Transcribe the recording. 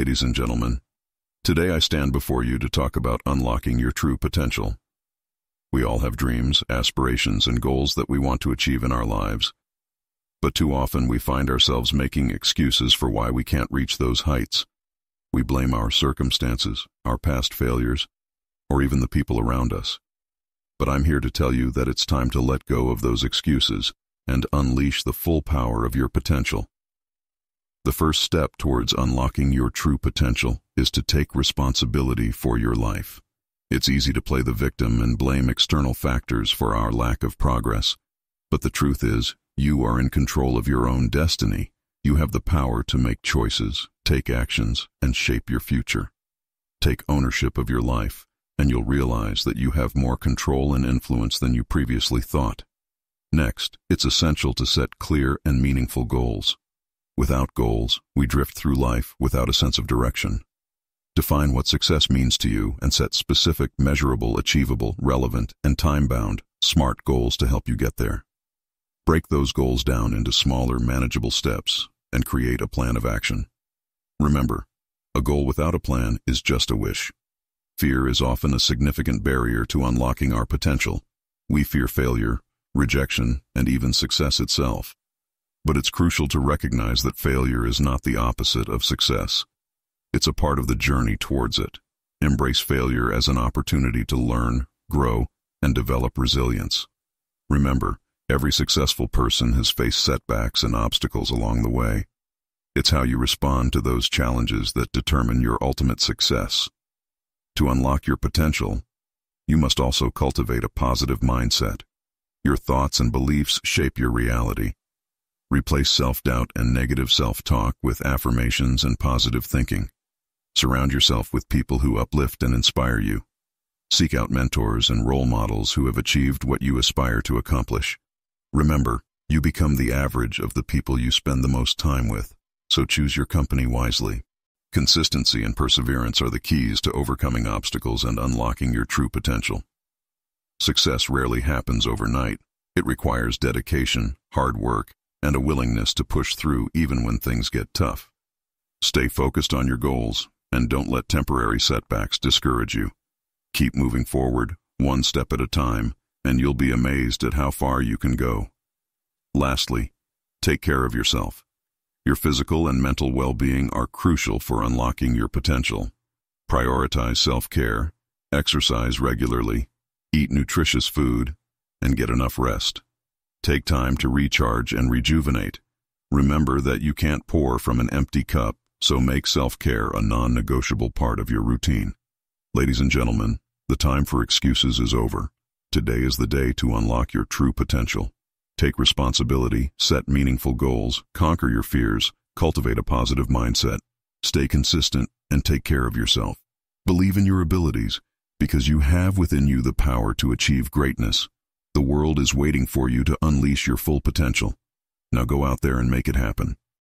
Ladies and gentlemen, today I stand before you to talk about unlocking your true potential. We all have dreams, aspirations, and goals that we want to achieve in our lives. But too often we find ourselves making excuses for why we can't reach those heights. We blame our circumstances, our past failures, or even the people around us. But I'm here to tell you that it's time to let go of those excuses and unleash the full power of your potential. The first step towards unlocking your true potential is to take responsibility for your life. It's easy to play the victim and blame external factors for our lack of progress. But the truth is, you are in control of your own destiny. You have the power to make choices, take actions, and shape your future. Take ownership of your life, and you'll realize that you have more control and influence than you previously thought. Next, it's essential to set clear and meaningful goals. Without goals, we drift through life without a sense of direction. Define what success means to you and set specific, measurable, achievable, relevant, and time-bound, smart goals to help you get there. Break those goals down into smaller, manageable steps and create a plan of action. Remember, a goal without a plan is just a wish. Fear is often a significant barrier to unlocking our potential. We fear failure, rejection, and even success itself. But it's crucial to recognize that failure is not the opposite of success. It's a part of the journey towards it. Embrace failure as an opportunity to learn, grow, and develop resilience. Remember, every successful person has faced setbacks and obstacles along the way. It's how you respond to those challenges that determine your ultimate success. To unlock your potential, you must also cultivate a positive mindset. Your thoughts and beliefs shape your reality. Replace self-doubt and negative self-talk with affirmations and positive thinking. Surround yourself with people who uplift and inspire you. Seek out mentors and role models who have achieved what you aspire to accomplish. Remember, you become the average of the people you spend the most time with, so choose your company wisely. Consistency and perseverance are the keys to overcoming obstacles and unlocking your true potential. Success rarely happens overnight. It requires dedication, hard work, and a willingness to push through even when things get tough. Stay focused on your goals and don't let temporary setbacks discourage you. Keep moving forward, one step at a time, and you'll be amazed at how far you can go. Lastly, take care of yourself. Your physical and mental well-being are crucial for unlocking your potential. Prioritize self-care, exercise regularly, eat nutritious food, and get enough rest. Take time to recharge and rejuvenate. Remember that you can't pour from an empty cup so make self-care a non-negotiable part of your routine. Ladies and gentlemen, the time for excuses is over. Today is the day to unlock your true potential. Take responsibility, set meaningful goals, conquer your fears, cultivate a positive mindset, stay consistent, and take care of yourself. Believe in your abilities, because you have within you the power to achieve greatness. The world is waiting for you to unleash your full potential. Now go out there and make it happen.